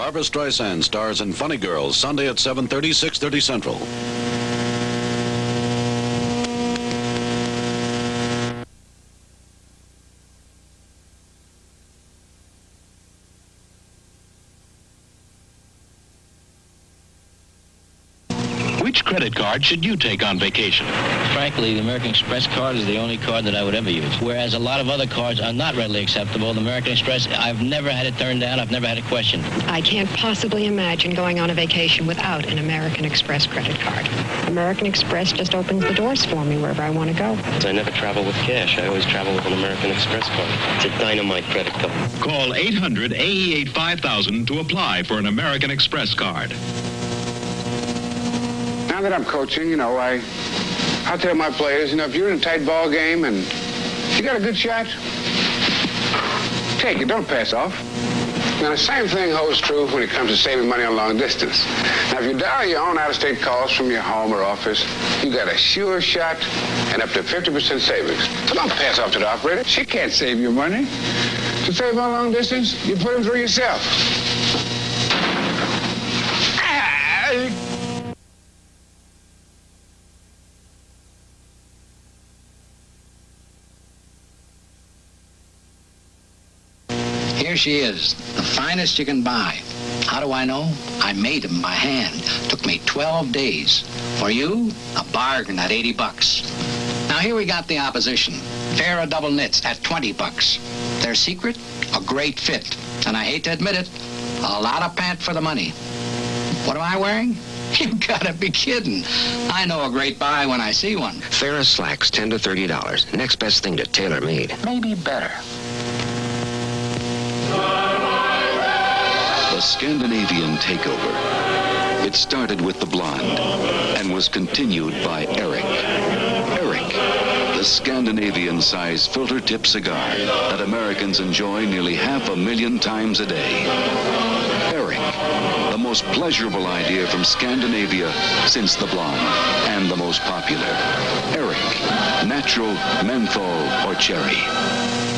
Barbra Streisand stars in Funny Girls Sunday at 7:30, 6:30 Central. Credit card should you take on vacation? Frankly, the American Express card is the only card that I would ever use. Whereas a lot of other cards are not readily acceptable. The American Express, I've never had it turned down. I've never had a question. I can't possibly imagine going on a vacation without an American Express credit card. American Express just opens the doors for me wherever I want to go. I never travel with cash. I always travel with an American Express card. It's a dynamite credit card. Call 800 AE8 5000 to apply for an American Express card. Now that I'm coaching, you know, I, I tell my players, you know, if you're in a tight ball game and you got a good shot, take it. Don't pass off. Now, the same thing holds true when it comes to saving money on long distance. Now, if you dial your own out-of-state calls from your home or office, you got a sure shot and up to 50% savings. So don't pass off to the operator. She can't save your money. To save on long distance, you put them through yourself. Here she is, the finest you can buy. How do I know? I made them by hand. Took me 12 days. For you, a bargain at 80 bucks. Now here we got the opposition. Farah double knits at 20 bucks. Their secret? A great fit. And I hate to admit it, a lot of pant for the money. What am I wearing? You gotta be kidding. I know a great buy when I see one. Farah slacks, 10 to $30. Next best thing to tailor-made. Maybe better. The Scandinavian takeover. It started with the blonde and was continued by Erik. Erik, the Scandinavian-sized filter tip cigar that Americans enjoy nearly half a million times a day. Erik, the most pleasurable idea from Scandinavia since the blonde and the most popular. Erik, natural, menthol, or cherry.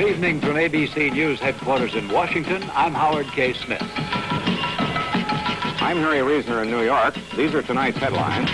Good evening from ABC News headquarters in Washington. I'm Howard K. Smith. I'm Harry Reasoner in New York. These are tonight's headlines.